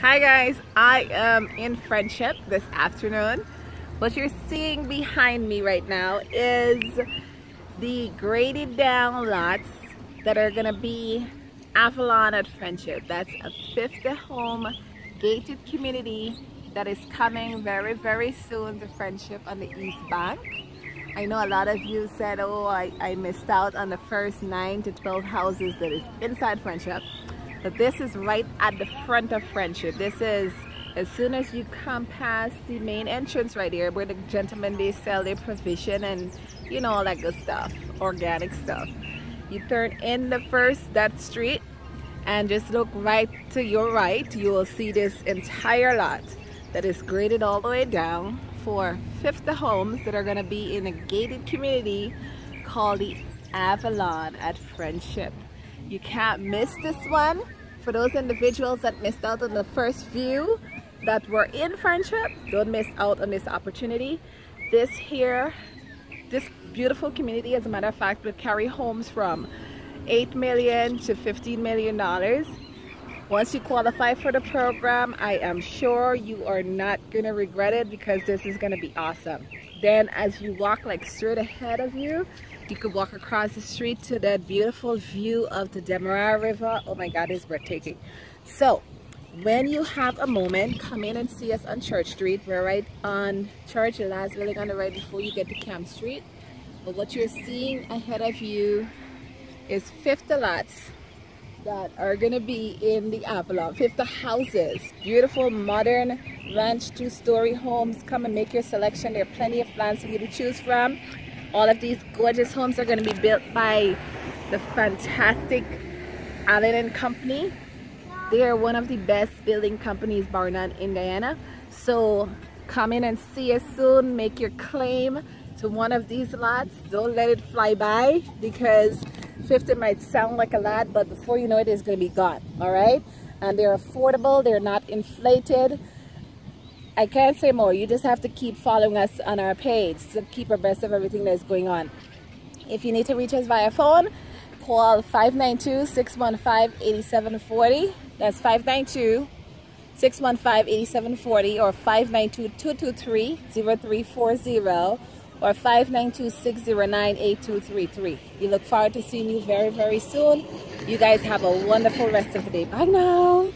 Hi guys, I am in Friendship this afternoon. What you're seeing behind me right now is the graded down lots that are gonna be Avalon at Friendship. That's a fifth home gated community that is coming very, very soon to Friendship on the East Bank. I know a lot of you said, oh, I, I missed out on the first 9 to 12 houses that is inside Friendship. But this is right at the front of Friendship. This is as soon as you come past the main entrance right here where the gentlemen they sell their provision and you know all that good stuff, organic stuff. You turn in the first that street and just look right to your right. You will see this entire lot that is graded all the way down for 50 homes that are going to be in a gated community called the Avalon at Friendship. You can't miss this one. For those individuals that missed out on the first view that were in Friendship, don't miss out on this opportunity. This here, this beautiful community, as a matter of fact, will carry homes from 8 million to 15 million dollars. Once you qualify for the program, I am sure you are not gonna regret it because this is gonna be awesome. Then as you walk like straight ahead of you, you could walk across the street to that beautiful view of the Demerara River. Oh my God, it's breathtaking. So when you have a moment, come in and see us on Church Street. We're right on Church, last building on the right before you get to Camp Street. But what you're seeing ahead of you is 50 lots that are gonna be in the Avalon. 50 houses, beautiful modern ranch two-story homes. Come and make your selection. There are plenty of plans for you to choose from. All of these gorgeous homes are going to be built by the fantastic Allen and Company. They are one of the best building companies bar none in Guyana. So come in and see us soon. Make your claim to one of these lots. Don't let it fly by because 50 might sound like a lot, but before you know it, it's going to be gone. All right? And they're affordable. They're not inflated. I can't say more. You just have to keep following us on our page to keep abreast of everything that's going on. If you need to reach us via phone, call 592-615-8740. That's 592-615-8740 or 592-223-0340 or 592-609-8233. We look forward to seeing you very, very soon. You guys have a wonderful rest of the day. Bye now.